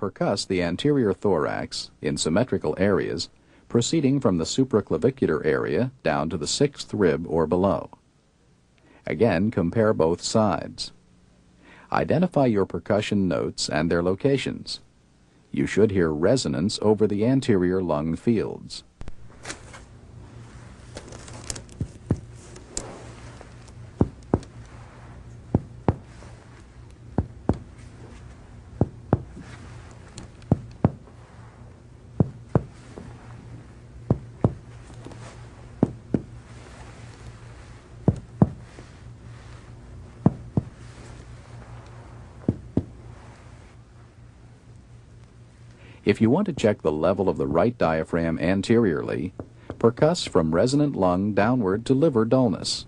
percuss the anterior thorax in symmetrical areas, proceeding from the supraclavicular area down to the sixth rib or below. Again, compare both sides. Identify your percussion notes and their locations. You should hear resonance over the anterior lung fields. If you want to check the level of the right diaphragm anteriorly, percuss from resonant lung downward to liver dullness.